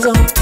goes on.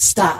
Stop.